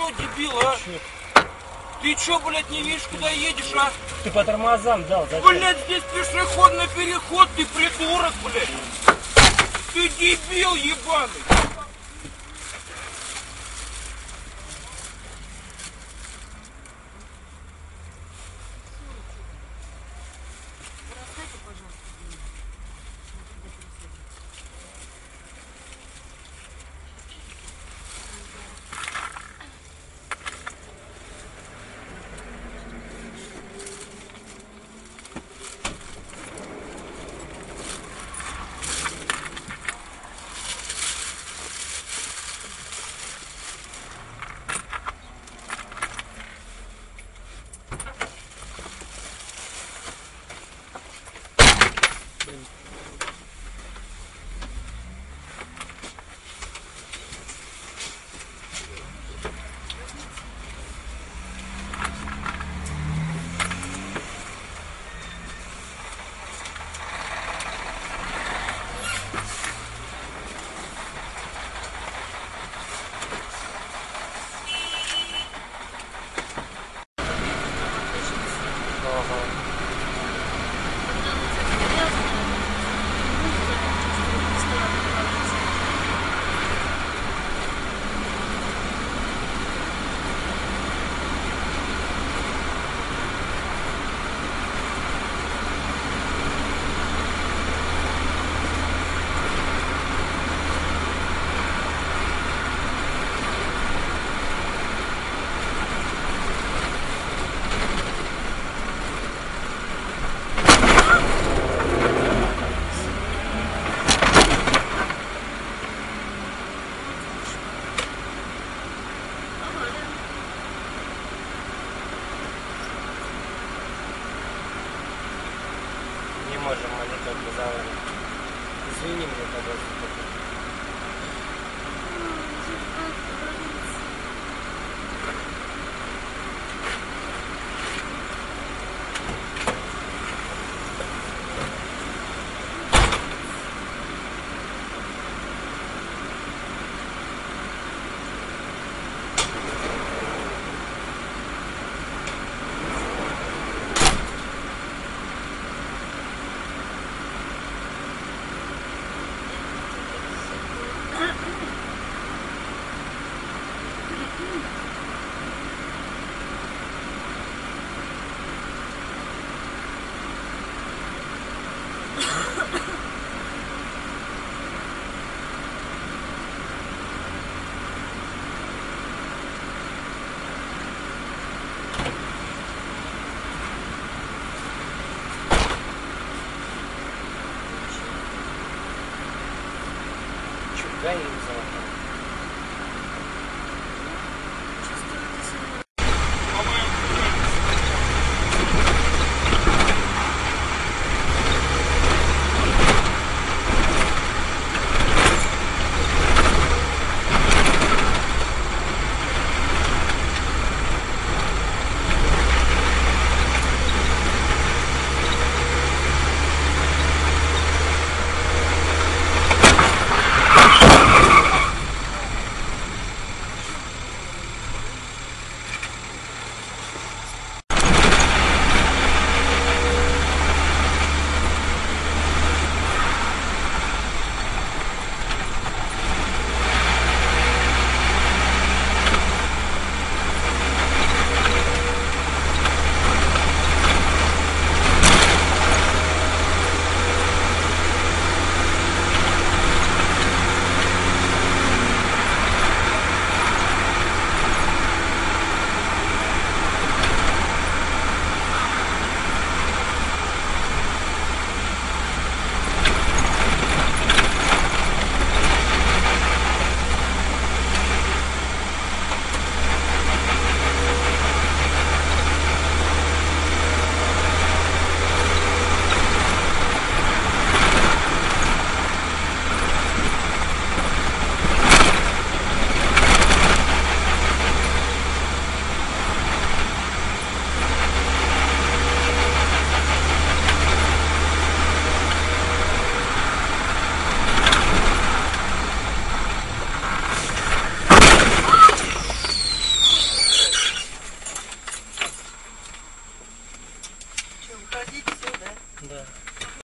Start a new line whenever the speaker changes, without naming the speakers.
чё,
дебил, а?
Ты
чё, блядь, не видишь, куда едешь, а?
Ты по тормозам дал, зачем? Блядь,
здесь пешеходный переход, ты придурок, блядь. Ты дебил ебаный.
можем, они как бы заводят. Извини мне, пожалуйста. Да, и золотой.